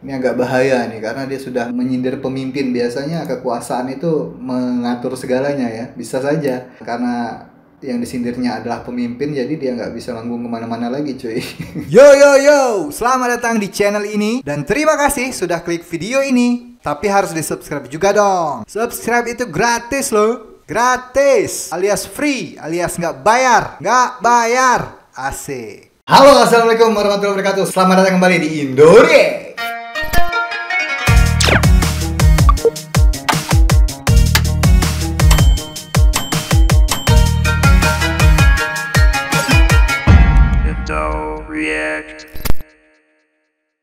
Ini agak bahaya nih karena dia sudah menyindir pemimpin. Biasanya kekuasaan itu mengatur segalanya ya. Bisa saja karena yang disindirnya adalah pemimpin jadi dia nggak bisa manggung ke mana-mana lagi cuy. Yo yo yo, selamat datang di channel ini dan terima kasih sudah klik video ini. Tapi harus di subscribe juga dong. Subscribe itu gratis loh, gratis alias free alias nggak bayar, nggak bayar. Asik. Halo assalamualaikum warahmatullahi wabarakatuh. Selamat datang kembali di Indore.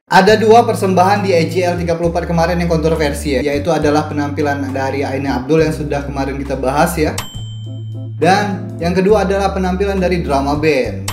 Ada dua persembahan di EGL 34 kemarin yang kontroversi ya, yaitu adalah penampilan dari Aina Abdul yang sudah kemarin kita bahas ya. Dan yang kedua adalah penampilan dari drama band.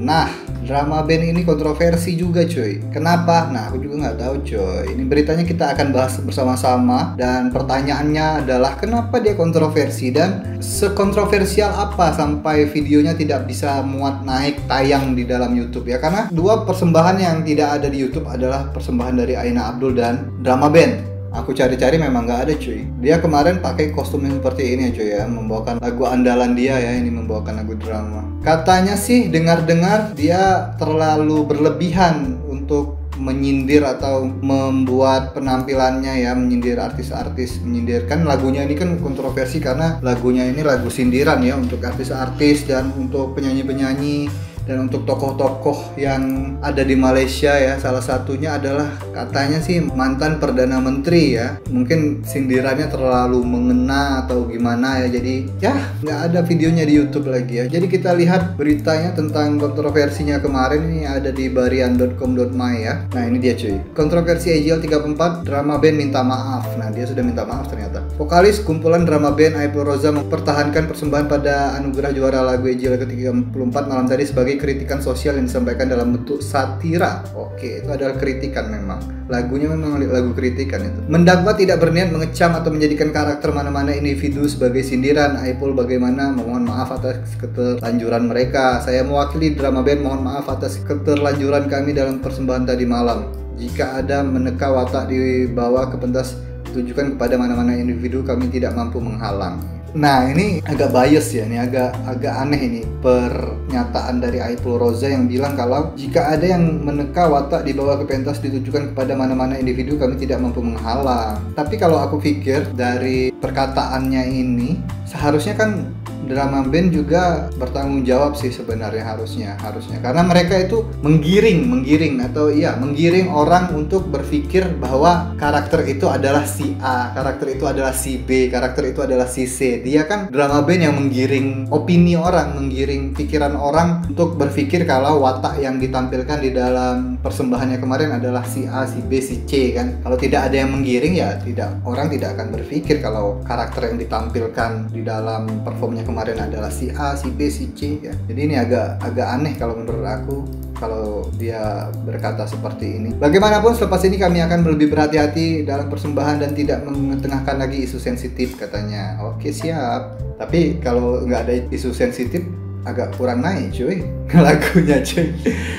Nah, drama band ini kontroversi juga cuy. Kenapa? Nah, aku juga nggak tahu cuy. Ini beritanya kita akan bahas bersama-sama dan pertanyaannya adalah kenapa dia kontroversi dan sekontroversial apa sampai videonya tidak bisa muat naik tayang di dalam YouTube ya? Karena dua persembahan yang tidak ada di YouTube adalah persembahan dari Aina Abdul dan drama band. Aku cari-cari memang nggak ada cuy. Dia kemarin pakai kostum yang seperti ini cuy ya, membawakan lagu andalan dia ya, ini membawakan lagu drama. Katanya sih dengar-dengar dia terlalu berlebihan untuk menyindir atau membuat penampilannya ya. Menyindir artis-artis menyindir kan lagunya ini kan kontroversi karena lagunya ini lagu sindiran ya untuk artis-artis dan untuk penyanyi-penyanyi dan untuk tokoh-tokoh yang ada di Malaysia ya salah satunya adalah katanya sih mantan perdana menteri ya. Mungkin sindirannya terlalu mengena atau gimana ya. Jadi ya nggak ada videonya di YouTube lagi ya. Jadi kita lihat beritanya tentang kontroversinya kemarin ini ada di barian.com.my ya. Nah ini dia cuy. Kontroversi AJL 34 drama band minta maaf. Nah dia sudah minta maaf ternyata. Vokalis kumpulan drama band Aipul Roza mempertahankan persembahan pada anugerah juara lagu AJL ke-34 malam tadi sebagai kritikan sosial yang disampaikan dalam bentuk satira. Oke, itu adalah kritikan memang. Lagunya memang lagu kritikan itu. Mendakwa tidak berniat mengecam atau menjadikan karakter mana-mana individu sebagai sindiran. Aipul bagaimana mohon maaf atas keterlanjuran mereka. Saya mewakili drama band mohon maaf atas keterlanjuran kami dalam persembahan tadi malam. Jika ada meneka watak di bawah ke pentas ditujukan kepada mana-mana individu kami tidak mampu menghalang. Nah ini agak bias ya, ini agak agak aneh ini pernyataan dari Aipul Roza yang bilang kalau jika ada yang meneka watak di bawah ke pentas ditujukan kepada mana-mana individu kami tidak mampu menghalang. Tapi kalau aku pikir dari perkataannya ini seharusnya kan drama band juga bertanggung jawab sih sebenarnya harusnya harusnya. Karena mereka itu menggiring menggiring atau iya menggiring orang untuk berpikir bahwa karakter itu adalah si A karakter itu adalah si B karakter itu adalah si C. Dia kan drama band yang menggiring opini orang menggiring pikiran orang untuk berpikir kalau watak yang ditampilkan di dalam persembahannya kemarin adalah si A si B si C kan. Kalau tidak ada yang menggiring ya tidak orang tidak akan berpikir kalau karakter yang ditampilkan di dalam performnya adalah si A, si B, si C ya. Jadi ini agak agak aneh kalau menurut aku kalau dia berkata seperti ini. Bagaimanapun selepas ini kami akan lebih berhati-hati dalam persembahan dan tidak mengetengahkan lagi isu sensitif katanya. Oke siap. Tapi kalau nggak ada isu sensitif agak kurang naik cuy lagunya cuy.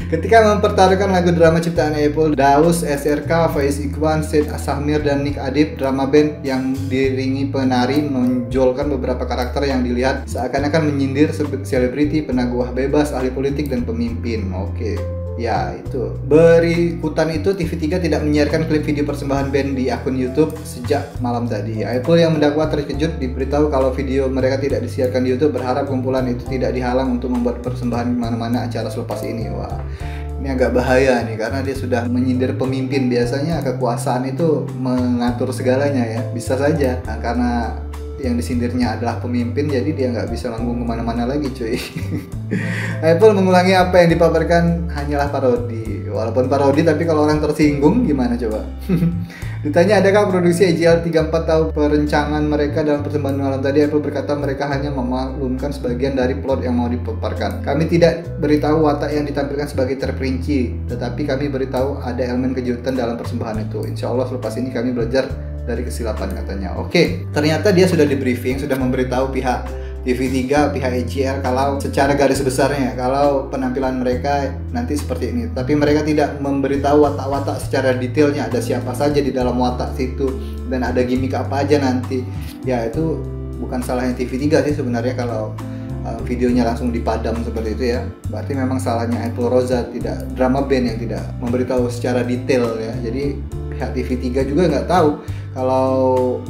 Ketika mempertaruhkan lagu drama ciptaan Apple Daus, SRK, Faiz Ikhwan, Sid Asahmir dan Nick Adib drama band yang diringi penari menonjolkan beberapa karakter yang dilihat seakan-akan menyindir selebriti, penaguh bebas, ahli politik dan pemimpin. Oke Ya itu. Berikutan itu TV3 tidak menyiarkan klip video persembahan band di akun YouTube sejak malam tadi. Apple yang mendakwa terkejut diberitahu kalau video mereka tidak disiarkan di YouTube Berharap kumpulan itu tidak dihalang untuk membuat persembahan mana-mana acara selepas ini. Wah ini agak bahaya nih karena dia sudah menyindir pemimpin. Biasanya kekuasaan itu mengatur segalanya ya bisa saja. Nah, karena yang disindirnya adalah pemimpin jadi dia nggak bisa manggung ke mana-mana lagi cuy Apple mengulangi apa yang dipaparkan hanyalah parodi walaupun parodi tapi kalau orang tersinggung gimana coba Ditanya adakah produksi AJL 34 tahu perencangan mereka dalam persembahan malam tadi Apple berkata mereka hanya memaklumkan sebagian dari plot yang mau dipaparkan. Kami tidak beritahu watak yang ditampilkan sebagai terperinci, tetapi kami beritahu ada elemen kejutan dalam persembahan itu. Insya Allah selepas ini kami belajar dari kesilapan katanya. Oke, ternyata dia sudah di briefing, sudah memberitahu pihak TV3 pihak AJL kalau secara garis besarnya kalau penampilan mereka nanti seperti ini. Tapi mereka tidak memberitahu watak-watak secara detailnya ada siapa saja di dalam watak situ dan ada gimmick apa aja nanti. Ya itu bukan salahnya TV3 sih sebenarnya kalau uh, videonya langsung dipadam seperti itu ya. Berarti memang salahnya Apple Rosa tidak drama band yang tidak memberitahu secara detail ya. Jadi pihak TV3 juga nggak tahu kalau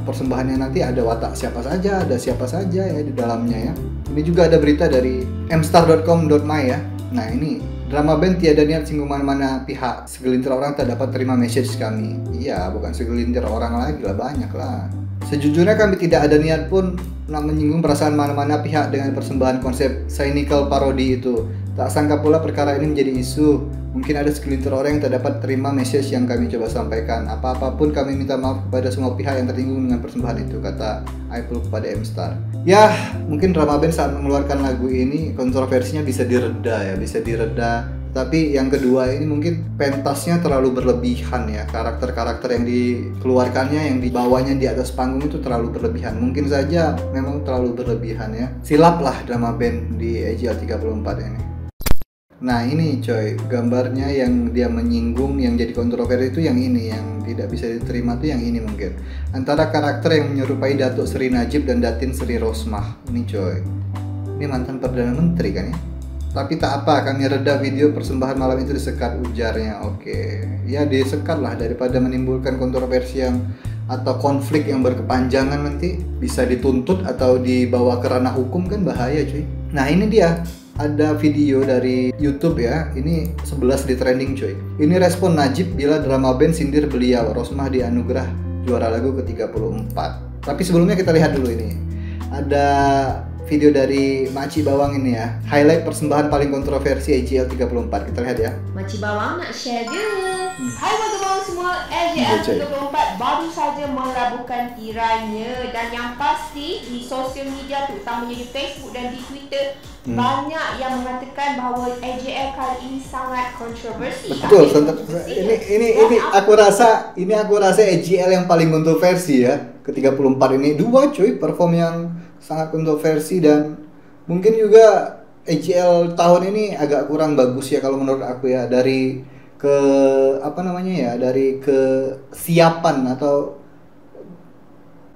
persembahannya nanti ada watak siapa saja, ada siapa saja ya di dalamnya ya. Ini juga ada berita dari mstar.com.my ya. Nah ini drama band tiada niat singgung mana-mana pihak segelintir orang tak dapat terima message kami. Iya, bukan segelintir orang lagi lah banyak lah. Sejujurnya kami tidak ada niat pun nak menyinggung perasaan mana-mana pihak dengan persembahan konsep cynical parody itu. Tak sangka pula perkara ini menjadi isu. Mungkin ada segelintir orang yang tak dapat terima message yang kami coba sampaikan. Apa-apapun kami minta maaf kepada semua pihak yang tersinggung dengan persembahan itu, kata Apple kepada M-Star. Ya, mungkin drama band saat mengeluarkan lagu ini kontroversinya bisa direda ya, bisa direda. Tapi yang kedua ini mungkin pentasnya terlalu berlebihan ya. Karakter-karakter yang dikeluarkannya yang dibawanya di atas panggung itu terlalu berlebihan. Mungkin saja memang terlalu berlebihan ya. Silap lah drama band di AGL 34 ini Nah ini coy, gambarnya yang dia menyinggung yang jadi kontroversi itu yang ini yang tidak bisa diterima tuh yang ini mungkin. Antara karakter yang menyerupai Datuk Seri Najib dan Datin Seri Rosmah. Ini coy ini mantan perdana menteri kan ya? Tapi tak apa kami reda video persembahan malam itu disekat ujarnya. Oke ya disekat lah daripada menimbulkan kontroversi yang atau konflik yang berkepanjangan nanti. Bisa dituntut atau dibawa ke ranah hukum kan bahaya cuy. Nah ini dia ada video dari YouTube ya. Ini 11 di trending cuy. Ini respon Najib bila drama band sindir beliau Rosmah di anugerah juara lagu ke-34. Tapi sebelumnya kita lihat dulu ini. Ada video dari Maci Bawang ini ya. Highlight persembahan paling kontroversi AGL 34. Kita lihat ya. Makcik Bawang nak share je. Hai warga bawang semua, Okey. 34 baru saja melabuhkan tirainya dan yang pasti di sosial media terutamanya di Facebook dan di Twitter Hmm. banyak yang mengatakan bahawa LJL kali ini sangat kontroversi. Betul, kontroversi? Ini ini Dan ini apa- aku rasa ini aku rasa AGL yang paling kontroversi ya. Ke-34 ini dua cuy perform yang sangat kontroversi dan mungkin juga AGL tahun ini agak kurang bagus ya kalau menurut aku ya dari ke apa namanya ya dari kesiapan atau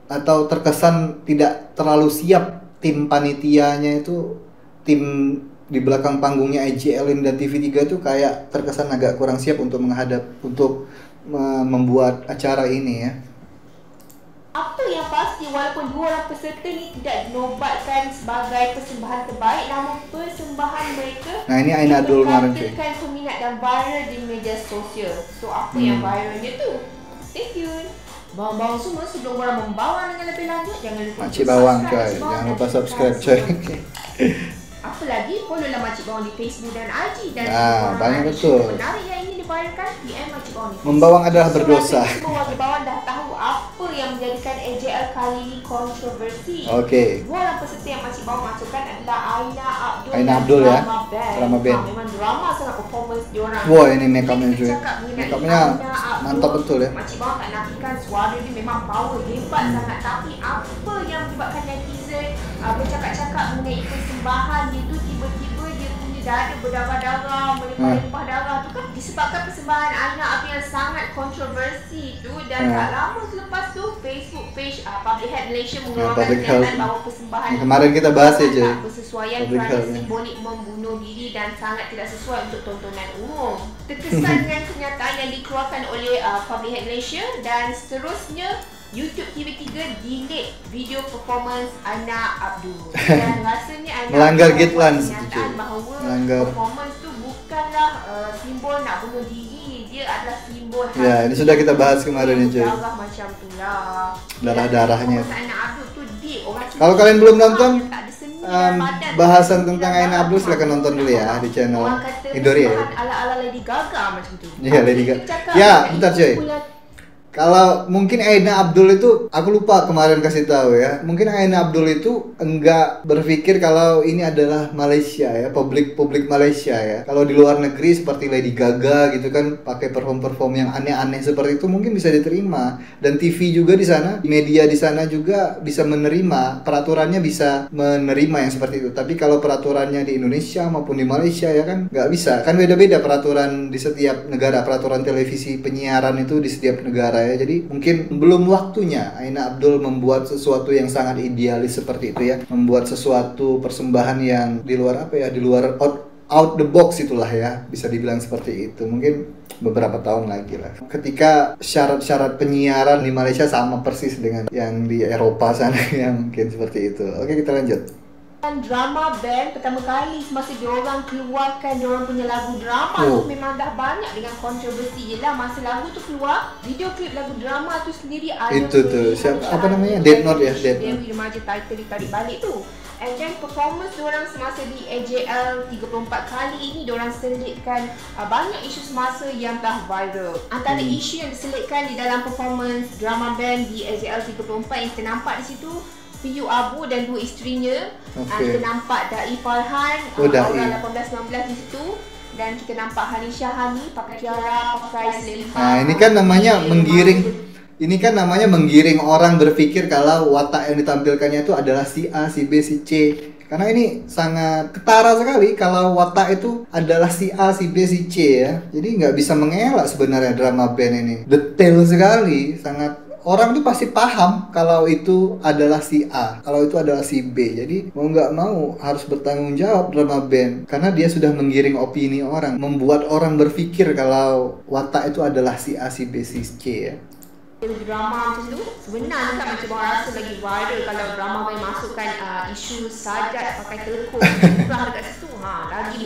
atau terkesan tidak terlalu siap tim panitianya itu tim di belakang panggungnya IGL dan TV3 itu kayak terkesan agak kurang siap untuk menghadap untuk me- membuat acara ini ya. Pasti walaupun dua orang peserta ni tidak dinobatkan sebagai persembahan terbaik namun persembahan mereka Nah, ini Aina Abdul memperkatakan peminat dan viral di media sosial. So apa Hmm. yang viralnya tu? Stay tune. Bawang-bawang semua sebelum korang membawa dengan lebih lanjut jangan lupa Makcik untuk bawang subscribe coy, Makcik Bawang jangan lupa subscribe coy. Apa lagi? Followlah Makcik Bawang di Facebook dan IG dan Ah, korang banyak betul. Menarik yang ingin diviralkan DM Makcik Bawang di Facebook. Membawang adalah So, berdosa. rasanya Semua warga bawang dah tahu apa yang menjadikan AJL kali ini kontroversi. Oke. Dua orang peserta yang Makcik Bawang masukkan adalah Aina Abdul Aina Abdul ya. Drama Band. Drama Band. Ah, memang drama sangat performance diorang. Wah, ini make kita cuy. cakap mengenai Aina mantap betul ya. Makcik Bawang tak nafikan suara dia memang power hebat Hmm. sangat tapi apa yang menyebabkan netizen uh, bercakap-cakap mengenai persembahan dia tu tiba-tiba dia punya dada berdarah-darah melimpah-limpah Hmm. darah tu kan disebabkan persembahan Aina Abdul yang sangat kontroversi tu dan Hmm. tak lama selepas tu Facebook page uh, Public Health Malaysia Ah, mengeluarkan Health. bahawa persembahan kemarin kita bahas ya, Jay. Public kerana ya. simbolik membunuh diri dan sangat tidak sesuai untuk tontonan umum. Terkesan dengan kenyataan yang dikeluarkan oleh uh, Public Health Malaysia dan seterusnya YouTube TV3 delete video performance Aina Abdul. Dan rasanya Aina Melanggar guidelines kenyataan bahawa Melanggar. performance tu bukanlah uh, simbol nak bunuh diri. Dia adalah simbol Ya, ini sudah kita bahas kemarin ya, Cik. Darah macam tu lah. Darah-darahnya. Dan Aina Abdul tu deep. Orang Kalau kalian belum nonton, tak ada Um, bahasan tentang Aina Abdul silakan nonton dulu ya di channel Idori ya. ala-ala Lady Gaga macam tu. Iya, Lady Gaga. Ya, bentar, cuy. Kalau mungkin Aina Abdul itu aku lupa kemarin kasih tahu ya. Mungkin Aina Abdul itu enggak berpikir kalau ini adalah Malaysia ya, publik publik Malaysia ya. Kalau di luar negeri seperti Lady Gaga gitu kan pakai perform-perform yang aneh-aneh seperti itu mungkin bisa diterima dan TV juga di sana, media di sana juga bisa menerima, peraturannya bisa menerima yang seperti itu. Tapi kalau peraturannya di Indonesia maupun di Malaysia ya kan nggak bisa. Kan beda-beda peraturan di setiap negara, peraturan televisi penyiaran itu di setiap negara ya. Jadi mungkin belum waktunya Aina Abdul membuat sesuatu yang sangat idealis seperti itu ya. Membuat sesuatu persembahan yang di luar apa ya, di luar out out the box itulah ya, bisa dibilang seperti itu. Mungkin beberapa tahun lagi lah. Ketika syarat-syarat penyiaran di Malaysia sama persis dengan yang di Eropa sana yang mungkin seperti itu. Oke, kita lanjut. Drama band pertama kali semasa diorang keluarkan diorang punya lagu drama Oh. tu memang dah banyak dengan kontroversi je lah masa lagu tu keluar video klip lagu drama tu sendiri ada Itu tu. Siapa- apa namanya? Dead Note ya? Dead Note. Dewi remaja title ditarik balik tu and then performance diorang semasa di AJL 34 kali ini diorang selitkan uh, banyak isu semasa yang dah viral antara Hmm. isu yang diselitkan di dalam performance drama band di AJL 34 yang kita nampak di situ Piyu Abu dan dua isterinya okay. Okey. Kita nampak Dai Farhan Oh, uh. Orang 18-19 di situ Dan kita nampak Hani Syahani Pakai tiara Pakai selempang Nah, ini kan namanya menggiring ini kan namanya menggiring orang berpikir kalau watak yang ditampilkannya itu adalah si A, si B, si C. Karena ini sangat ketara sekali kalau watak itu adalah si A, si B, si C ya. Jadi nggak bisa mengelak sebenarnya drama band ini. Detail sekali, sangat orang tuh pasti paham kalau itu adalah si A, kalau itu adalah si B. Jadi mau nggak mau harus bertanggung jawab drama band karena dia sudah menggiring opini orang, membuat orang berpikir kalau watak itu adalah si A, si B, si C ya. Drama macam tu. Sebenarnya kan macam orang rasa lagi viral Kalau drama main masukkan uh, isu sajat pakai telekuk. Murah dekat situ. Ha, Lagi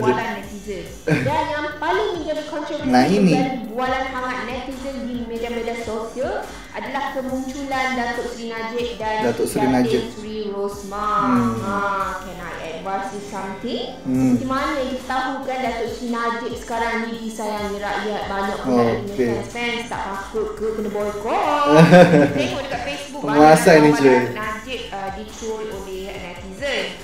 bualan netizen. Dan yang paling menjadi kontroversi Nah, ini. Dan bualan hangat netizen di media-media sosial Adalah kemunculan Datuk Seri Najib dan Datuk Seri Najib. Seri Rosma Hmm. ha, Can Advise you something? Hmm. Di mana kita tahu kan Datuk Seri Najib sekarang ni disayangi rakyat Banyak pun Oh, oh, okey. fans tak takut ke kena boykot Tengok dekat Facebook Penguasa ni, cuy. Najib uh, di-troll oleh netizen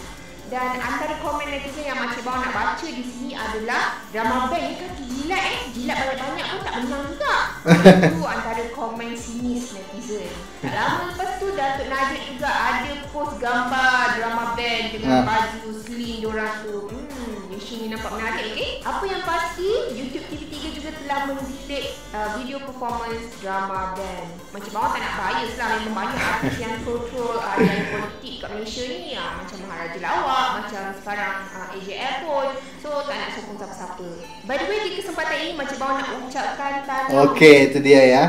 dan antara komen netizen yang macam bawah nak baca di sini adalah drama band ni kaki jilat eh jilat banyak-banyak pun tak menang juga itu antara komen sinis netizen lama lepas tu Datuk Najib juga ada post gambar drama band dengan Ha. baju sling diorang tu. Hmm isu ni nampak menarik okey? Apa yang pasti YouTube TV3 juga telah mendelete uh, video performance drama band. Macam bawah tak nak bias lah memang banyak artis yang troll-troll uh, yang politik kat Malaysia ni. Uh, macam Maharaja Lawak macam sekarang uh, AJL pun so tak nak sokong siapa-siapa. By the way di kesempatan ini macam bawah nak ucapkan tahniah Oke, itu dia ya.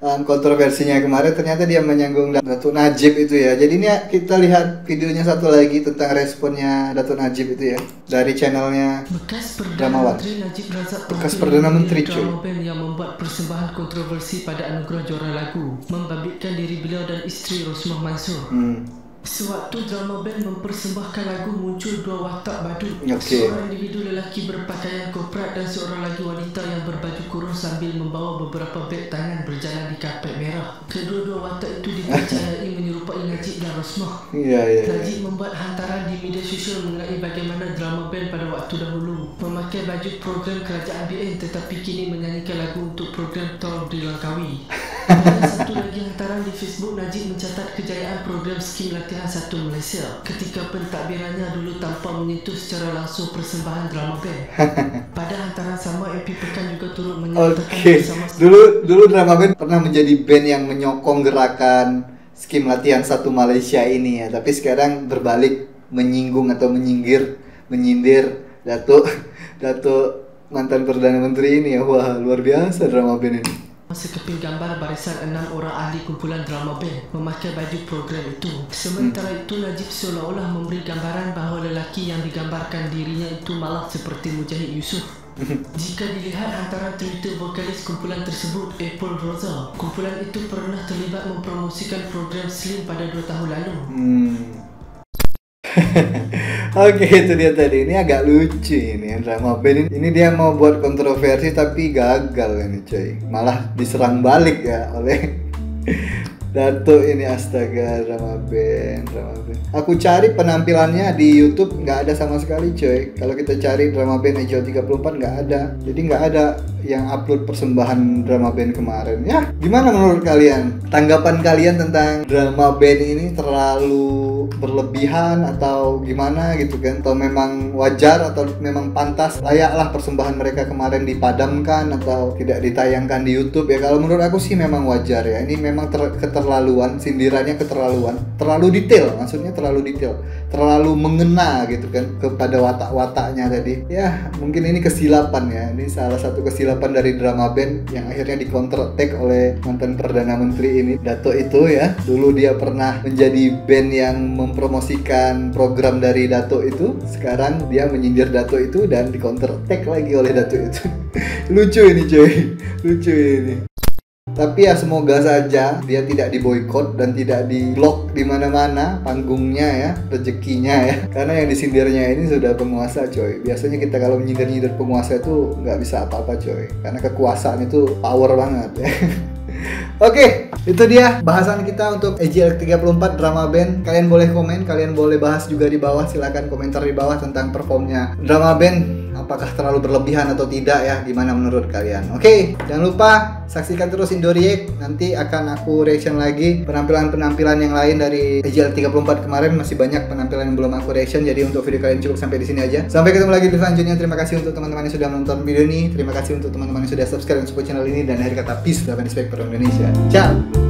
Kontroversinya kemarin ternyata dia menyinggung Datuk Najib itu ya. Jadi ini kita lihat videonya satu lagi tentang responnya Datuk Najib itu ya dari channelnya Bekas Perdana Dramawan. Menteri Najib Razak Bekas Perdana Menteri, cuy. yang membuat persembahan kontroversi pada anugerah juara lagu membabitkan diri beliau dan isteri Rosmah Mansur. Hmm. Sewaktu drama band mempersembahkan lagu muncul dua watak badut. Okey. Seorang individu lelaki berpakaian koprat dan seorang lagi wanita yang berbaju kurung sambil membawa beberapa beg tangan berjalan di karpet merah. Kedua-dua watak itu dipercayai menyerupai Najib dan Rosmah. Iya iya. iya. Najib membuat hantaran di media sosial mengenai bagaimana drama band pada waktu dahulu memakai baju program kerajaan BN tetapi kini menyanyikan lagu untuk program Tol di Langkawi. Satu lagi hantaran di Facebook Najib mencatat kejayaan program skim latihan satu Malaysia ketika pentadbirannya dulu tanpa menyentuh secara langsung persembahan drama band. Pada hantaran sama MP Pekan juga turut menyatakan Oke. bersama Dulu dulu drama band pernah menjadi band yang menyokong gerakan skim latihan satu Malaysia ini ya. Tapi sekarang berbalik menyinggung atau menyinggir, menyindir Datuk Datuk mantan perdana menteri ini ya. Wah, luar biasa drama band ini. Sekeping gambar barisan enam orang ahli kumpulan drama band memakai baju program itu. Sementara itu Najib seolah-olah memberi gambaran bahawa lelaki yang digambarkan dirinya itu malah seperti Mujahid Yusof. Jika dilihat antara Twitter vokalis kumpulan tersebut, Apple Rosa, kumpulan itu pernah terlibat mempromosikan program Slim pada dua tahun lalu. Hmm. Oke itu dia tadi. Ini agak lucu ini band ini, ini dia mau buat kontroversi tapi gagal ini coy malah diserang balik ya oleh Dato ini astaga drama band drama band. Aku cari penampilannya di YouTube nggak ada sama sekali coy kalau kita cari drama band Agile 34 nggak ada. Jadi nggak ada yang upload persembahan drama band kemarin. Ya gimana menurut kalian? Tanggapan kalian tentang drama band ini terlalu berlebihan atau gimana gitu kan? Atau memang wajar atau memang pantas? Layaklah persembahan mereka kemarin dipadamkan atau tidak ditayangkan di YouTube ya. Kalau menurut aku sih memang wajar ya. Ini memang ter keterlaluan sindirannya keterlaluan. Terlalu detail maksudnya terlalu detail. Terlalu mengena gitu kan kepada watak-wataknya tadi. Ya mungkin ini kesilapan ya. Ini salah satu kesilapan dari drama band yang akhirnya di counter attack oleh mantan perdana menteri ini. Dato itu ya dulu dia pernah menjadi band yang mempromosikan program dari Dato itu. Sekarang dia menyindir Dato itu dan di counter attack lagi oleh Dato itu. Lucu ini cuy. Lucu ini tapi ya semoga saja dia tidak diboykot dan tidak di blok di mana-mana panggungnya ya, rezekinya ya. Karena yang disindirnya ini sudah penguasa coy. Biasanya kita kalau menyindir-nyindir penguasa itu nggak bisa apa-apa coy. Karena kekuasaan itu power banget ya. Oke, itu dia bahasan kita untuk EGL 34 drama band. Kalian boleh komen, kalian boleh bahas juga di bawah. Silahkan komentar di bawah tentang performnya drama band. Apakah terlalu berlebihan atau tidak ya? Gimana menurut kalian? Oke, jangan lupa saksikan terus Indoriek. Nanti akan aku reaction lagi penampilan-penampilan yang lain dari EGL 34 kemarin. Masih banyak penampilan yang belum aku reaction. Jadi untuk video kalian cukup sampai di sini aja. Sampai ketemu lagi di selanjutnya. Terima kasih untuk teman-teman yang sudah menonton video ini. Terima kasih untuk teman-teman yang sudah subscribe dan support channel ini. Dan akhir kata peace, dan respect per Indonesia. Ciao.